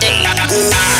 Day.